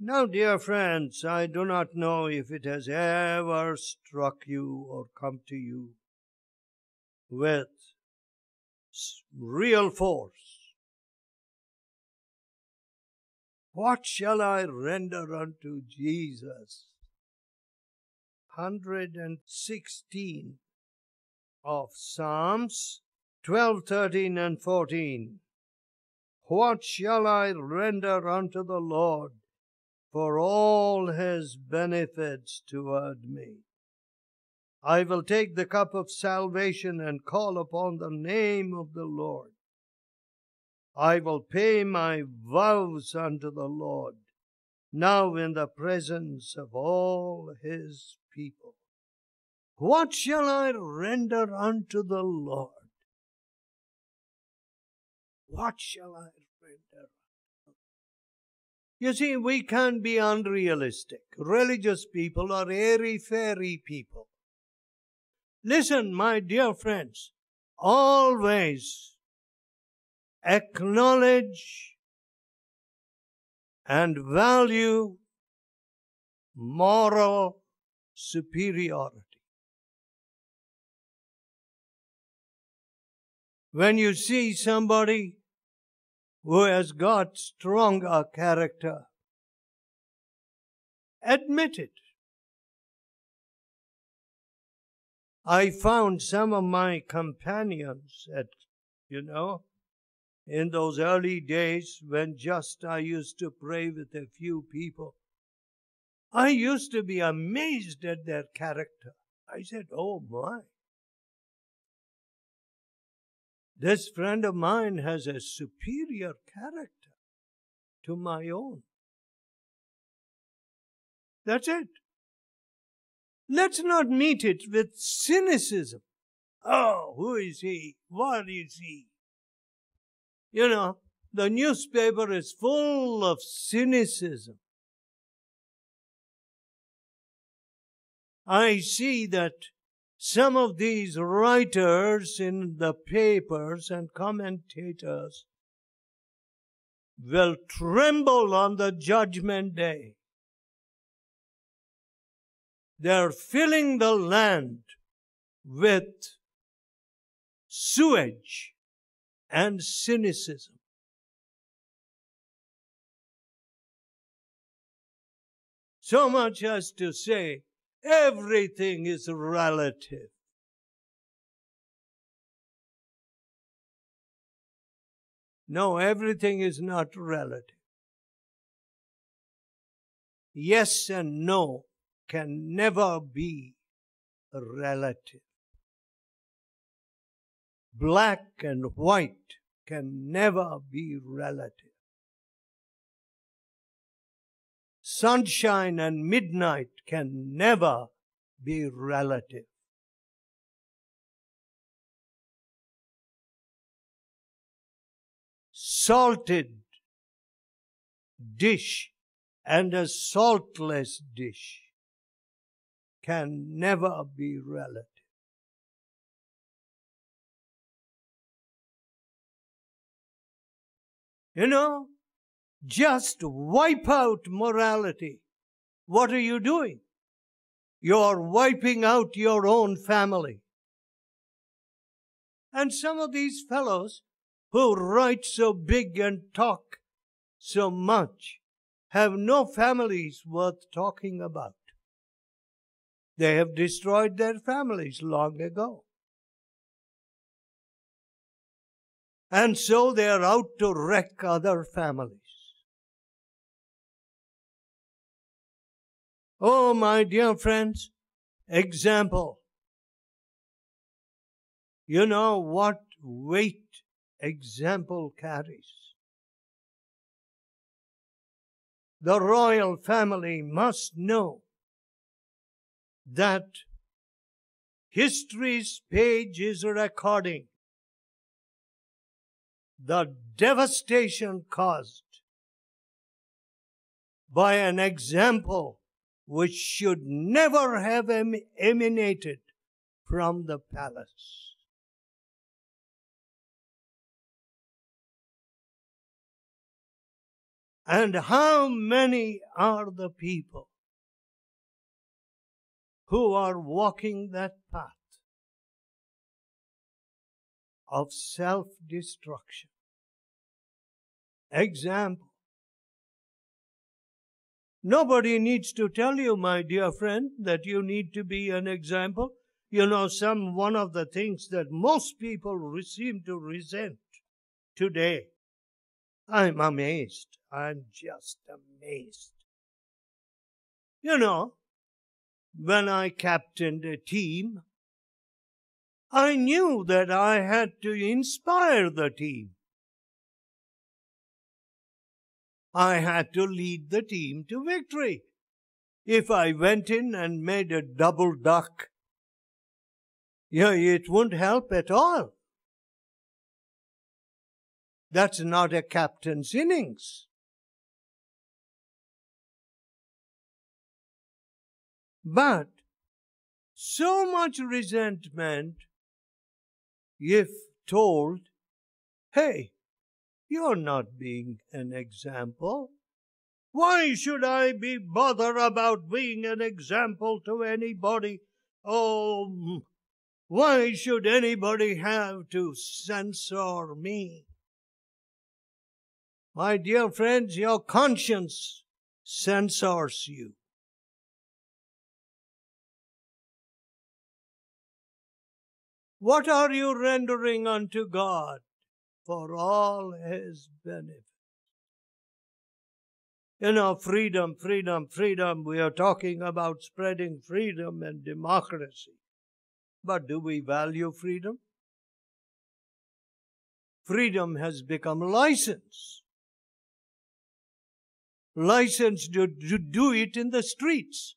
Now, dear friends, I do not know if it has ever struck you or come to you with real force. What shall I render unto Jesus? 116 of Psalms 12, 13, and 14. What shall I render unto the Lord for all his benefits toward me? I will take the cup of salvation and call upon the name of the Lord. I will pay my vows unto the Lord, now in the presence of all his people. What shall I render unto the Lord? What shall I render? You see, we can't be unrealistic. Religious people are airy fairy people. Listen, my dear friends, always acknowledge and value moral superiority. When you see somebody who has got stronger character, admit it. I found some of my companions at, you know, in those early days when just I used to pray with a few people. I used to be amazed at their character. I said, Oh my. This friend of mine has a superior character to my own. That's it. Let's not meet it with cynicism. Oh, who is he? What is he? You know, the newspaper is full of cynicism. I see that some of these writers in the papers and commentators will tremble on the judgment day they're filling the land with sewage and cynicism. So much as to say everything is relative. No, everything is not relative. Yes and no can never be relative. Black and white can never be relative. Sunshine and midnight can never be relative. Salted dish and a saltless dish can never be relative. You know, just wipe out morality. What are you doing? You're wiping out your own family. And some of these fellows who write so big and talk so much have no families worth talking about. They have destroyed their families long ago. And so they are out to wreck other families. Oh, my dear friends, example. You know what weight example carries. The royal family must know that history's page is recording the devastation caused by an example which should never have emanated from the palace. And how many are the people who are walking that path of self destruction? Example. Nobody needs to tell you, my dear friend, that you need to be an example. You know, some one of the things that most people seem to resent today. I'm amazed. I'm just amazed. You know, when I captained a team, I knew that I had to inspire the team. I had to lead the team to victory. If I went in and made a double duck, yeah, it wouldn't help at all. That's not a captain's innings. But so much resentment if told, hey, you're not being an example. Why should I be bothered about being an example to anybody? Oh, mm, why should anybody have to censor me? My dear friends, your conscience censors you. What are you rendering unto God? For all his benefit. You know, freedom, freedom, freedom. We are talking about spreading freedom and democracy. But do we value freedom? Freedom has become license. License to, to do it in the streets,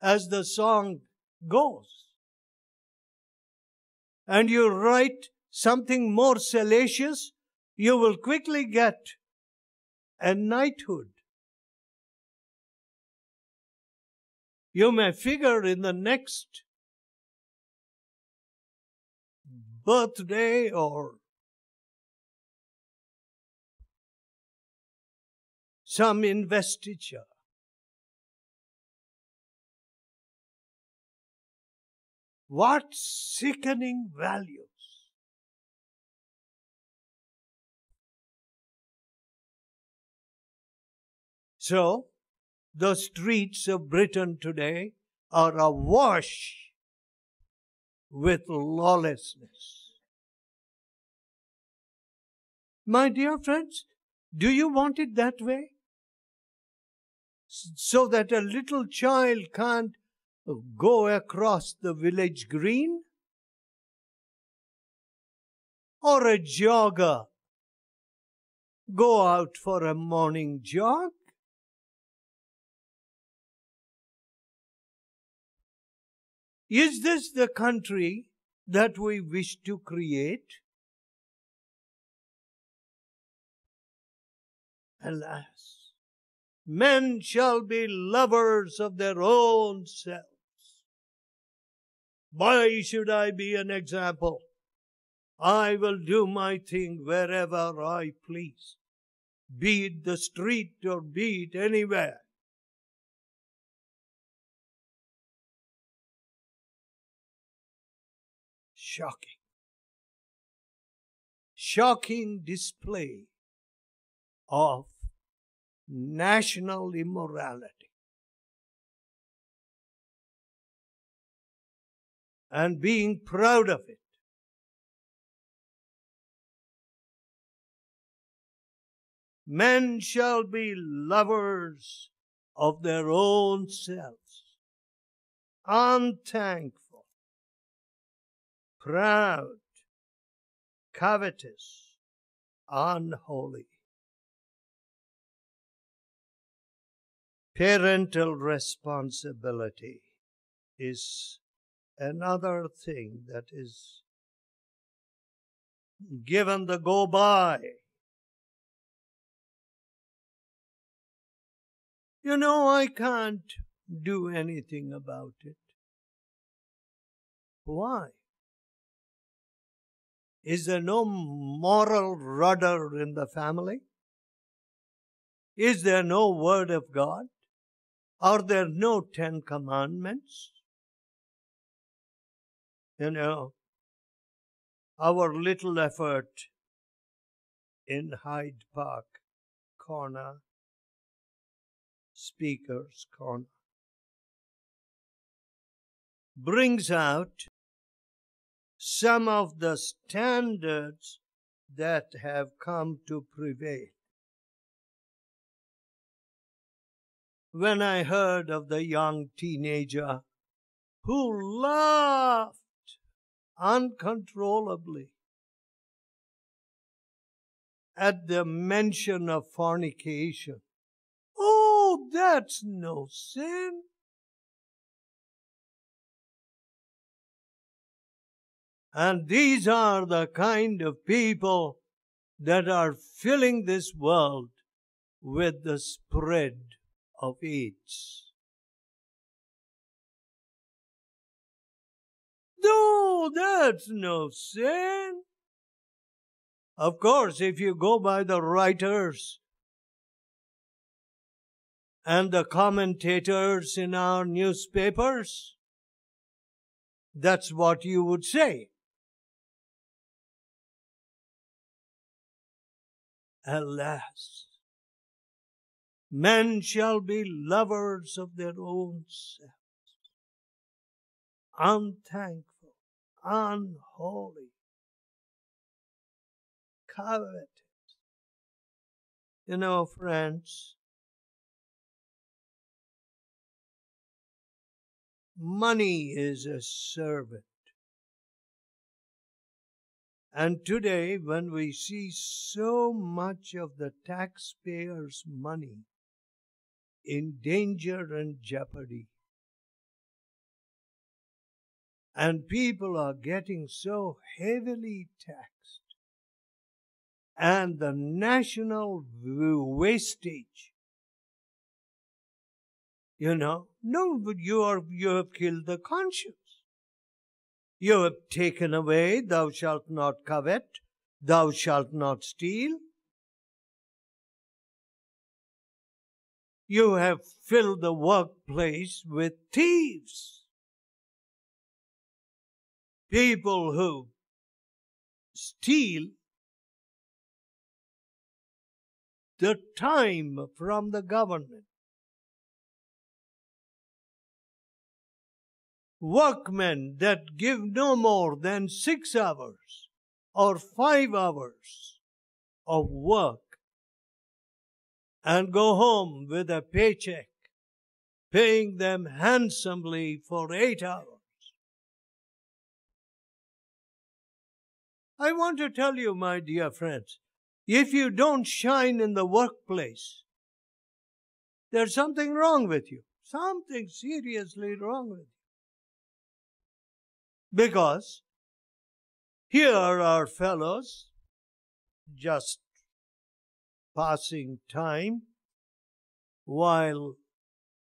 as the song goes. And you write something more salacious, you will quickly get a knighthood. You may figure in the next birthday or some investiture. What sickening value So, the streets of Britain today are awash with lawlessness. My dear friends, do you want it that way? So that a little child can't go across the village green? Or a jogger go out for a morning jog? Is this the country that we wish to create? Alas, men shall be lovers of their own selves. Why should I be an example? I will do my thing wherever I please, be it the street or be it anywhere. Shocking. Shocking display of national immorality. And being proud of it. Men shall be lovers of their own selves, unthankful proud, covetous, unholy. Parental responsibility is another thing that is given the go by. You know, I can't do anything about it. Why? Is there no moral rudder in the family? Is there no word of God? Are there no Ten Commandments? You know, our little effort in Hyde Park Corner, Speaker's Corner, brings out some of the standards that have come to prevail. When I heard of the young teenager who laughed uncontrollably at the mention of fornication, oh, that's no sin. And these are the kind of people that are filling this world with the spread of AIDS. No, that's no sin. Of course, if you go by the writers and the commentators in our newspapers, that's what you would say. Alas, men shall be lovers of their own selves, unthankful, unholy, covetous. You know, friends, money is a servant. And today, when we see so much of the taxpayers' money in danger and jeopardy, and people are getting so heavily taxed, and the national wastage, you know, no, but you are you have killed the conscience. You have taken away, thou shalt not covet, thou shalt not steal. You have filled the workplace with thieves. People who steal the time from the government. Workmen that give no more than six hours or five hours of work and go home with a paycheck, paying them handsomely for eight hours. I want to tell you, my dear friends, if you don't shine in the workplace, there's something wrong with you. Something seriously wrong with you. Because here are fellows just passing time while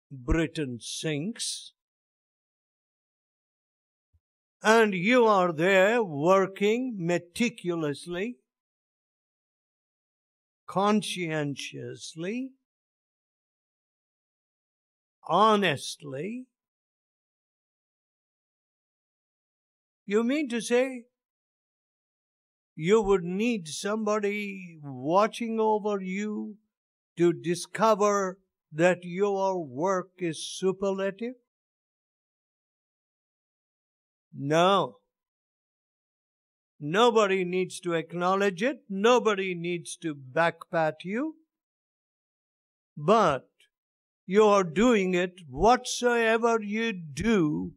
Britain sinks. And you are there working meticulously, conscientiously, honestly, You mean to say you would need somebody watching over you to discover that your work is superlative? No. Nobody needs to acknowledge it. Nobody needs to backpat you. But you are doing it whatsoever you do,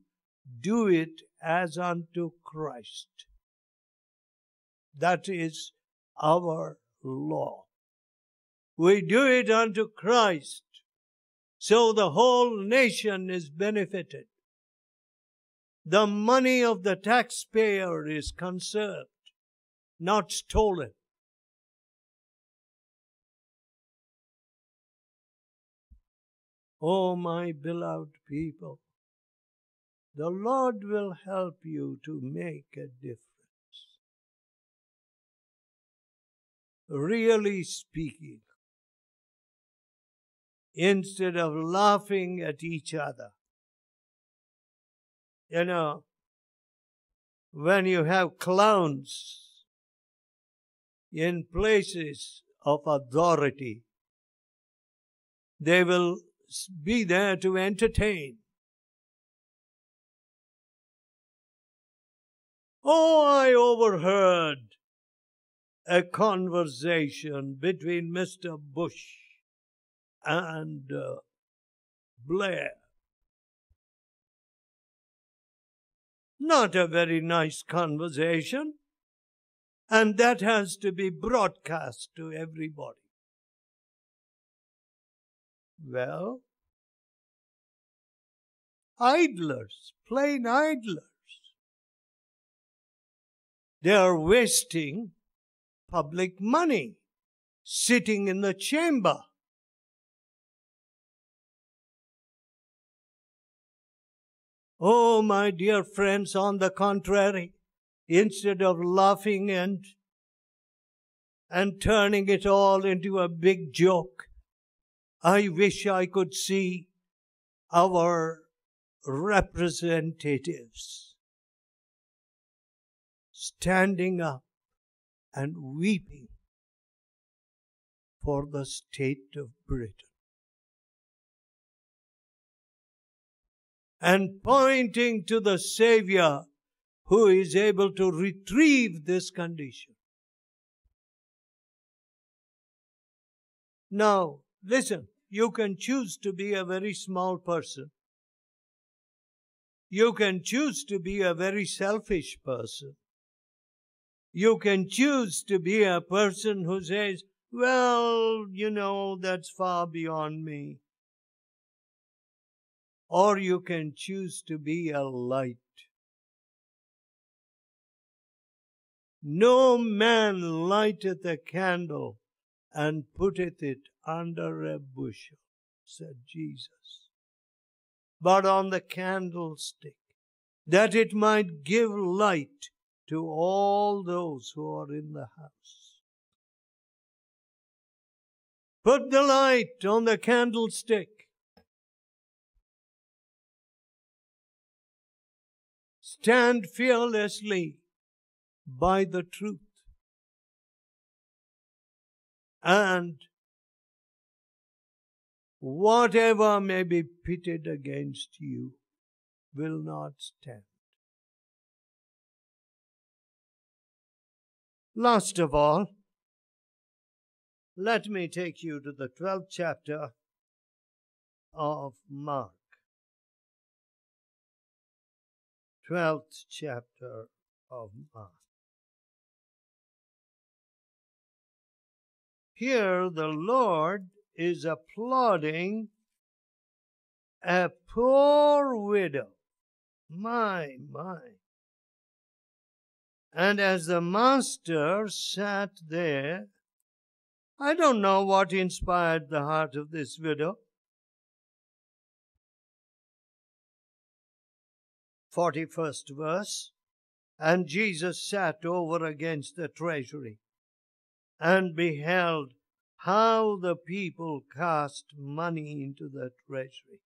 do it as unto Christ. That is our law. We do it unto Christ. So the whole nation is benefited. The money of the taxpayer is conserved, not stolen. Oh, my beloved people, the Lord will help you to make a difference. Really speaking, instead of laughing at each other. You know, when you have clowns in places of authority, they will be there to entertain. Oh, I overheard a conversation between Mr. Bush and uh, Blair. Not a very nice conversation. And that has to be broadcast to everybody. Well, idlers, plain idlers. They are wasting public money sitting in the chamber. Oh, my dear friends, on the contrary, instead of laughing and and turning it all into a big joke, I wish I could see our representatives standing up and weeping for the state of Britain. And pointing to the Savior who is able to retrieve this condition. Now, listen, you can choose to be a very small person. You can choose to be a very selfish person. You can choose to be a person who says, well, you know, that's far beyond me. Or you can choose to be a light. No man lighteth a candle and putteth it under a bushel, said Jesus, but on the candlestick, that it might give light to all those who are in the house. Put the light on the candlestick. Stand fearlessly by the truth. And whatever may be pitted against you will not stand. Last of all, let me take you to the 12th chapter of Mark. 12th chapter of Mark. Here the Lord is applauding a poor widow. My, my. And as the master sat there, I don't know what inspired the heart of this widow. 41st verse. And Jesus sat over against the treasury and beheld how the people cast money into the treasury.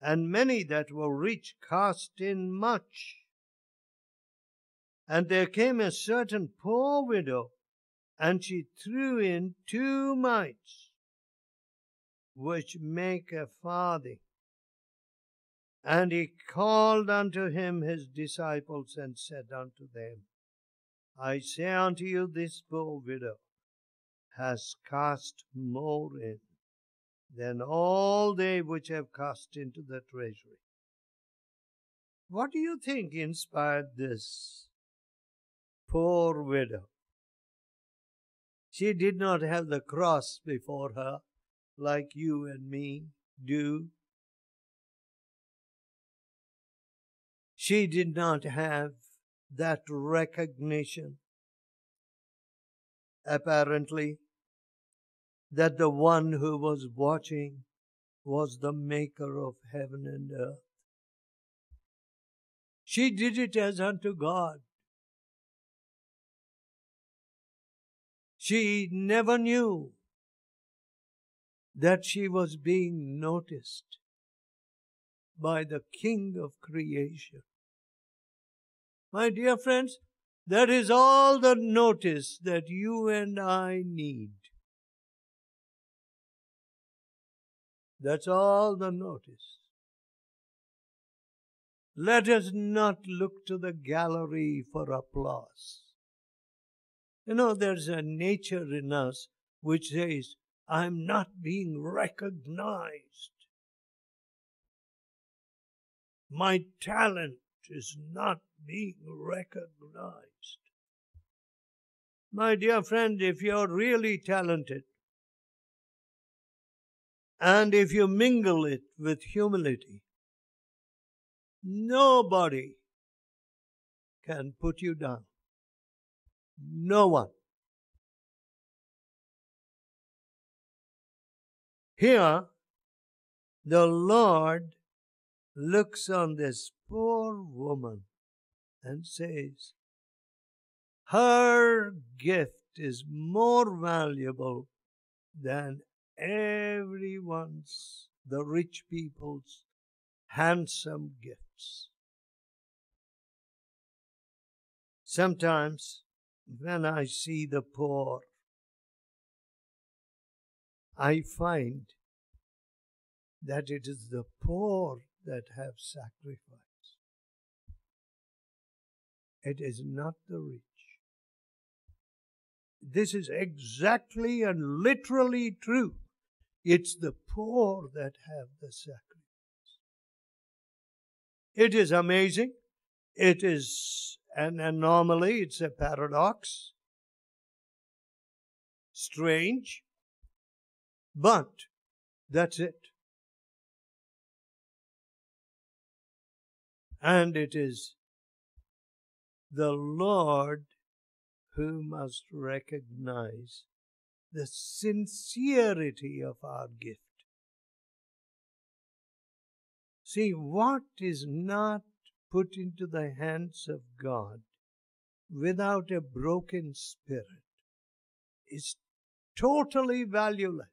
And many that were rich cast in much. And there came a certain poor widow, and she threw in two mites, which make a farthing. And he called unto him his disciples and said unto them, I say unto you, this poor widow has cast more in than all they which have cast into the treasury. What do you think inspired this poor widow? She did not have the cross before her like you and me do. She did not have that recognition, apparently, that the one who was watching was the maker of heaven and earth. She did it as unto God. She never knew that she was being noticed by the King of creation. My dear friends, that is all the notice that you and I need. That's all the notice. Let us not look to the gallery for applause. You know, there's a nature in us which says, I'm not being recognized. My talent is not being recognized. My dear friend, if you're really talented, and if you mingle it with humility, nobody can put you down. No one. Here, the Lord looks on this poor woman and says, Her gift is more valuable than everyone's, the rich people's handsome gifts. Sometimes when I see the poor, I find that it is the poor that have sacrificed. It is not the rich. This is exactly and literally true. It's the poor that have the sacrifice. It is amazing. It is an anomaly. It's a paradox. Strange. But that's it. And it is the Lord who must recognize the sincerity of our gift. See, what is not put into the hands of God without a broken spirit is totally valueless.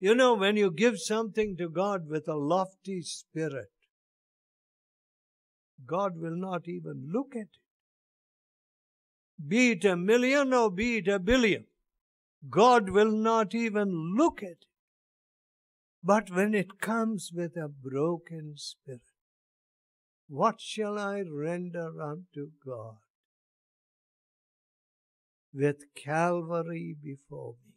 You know, when you give something to God with a lofty spirit, God will not even look at it. Be it a million or be it a billion, God will not even look at it. But when it comes with a broken spirit, what shall I render unto God? With Calvary before me,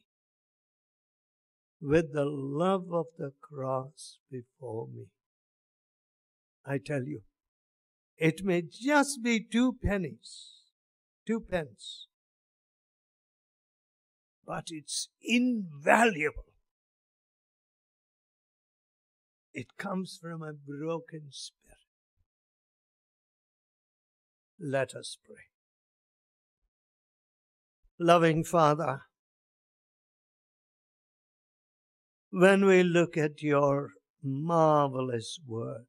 with the love of the cross before me. I tell you, it may just be two pennies, two pence, but it's invaluable. It comes from a broken spirit. Let us pray. Loving Father, when we look at your marvelous word,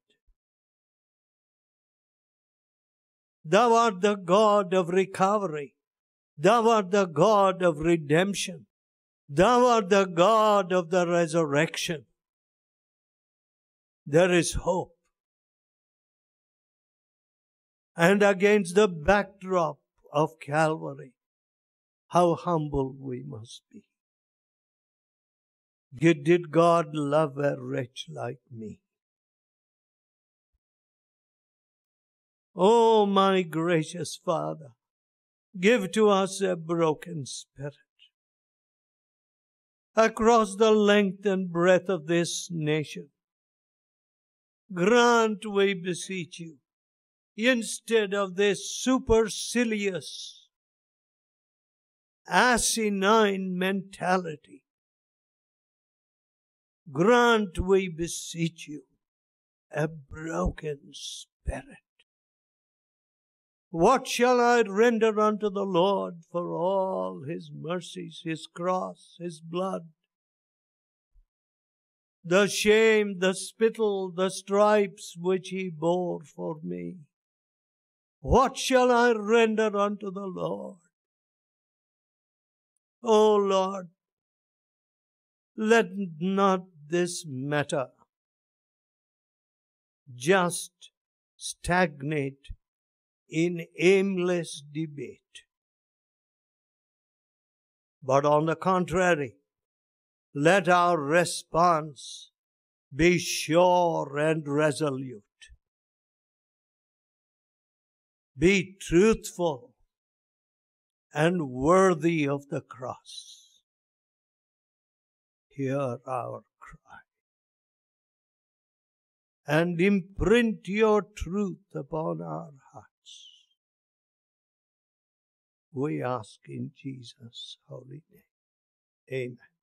Thou art the God of recovery. Thou art the God of redemption. Thou art the God of the resurrection. There is hope. And against the backdrop of Calvary, how humble we must be. Yet Did God love a wretch like me? Oh, my gracious Father, give to us a broken spirit. Across the length and breadth of this nation, grant, we beseech you, instead of this supercilious, asinine mentality, grant, we beseech you, a broken spirit. What shall I render unto the Lord for all his mercies, his cross, his blood? The shame, the spittle, the stripes which he bore for me. What shall I render unto the Lord? O Lord, Let not this matter just stagnate in aimless debate. But on the contrary, let our response be sure and resolute. Be truthful and worthy of the cross. Hear our cry and imprint your truth upon our hearts. We ask in Jesus' holy name. Amen.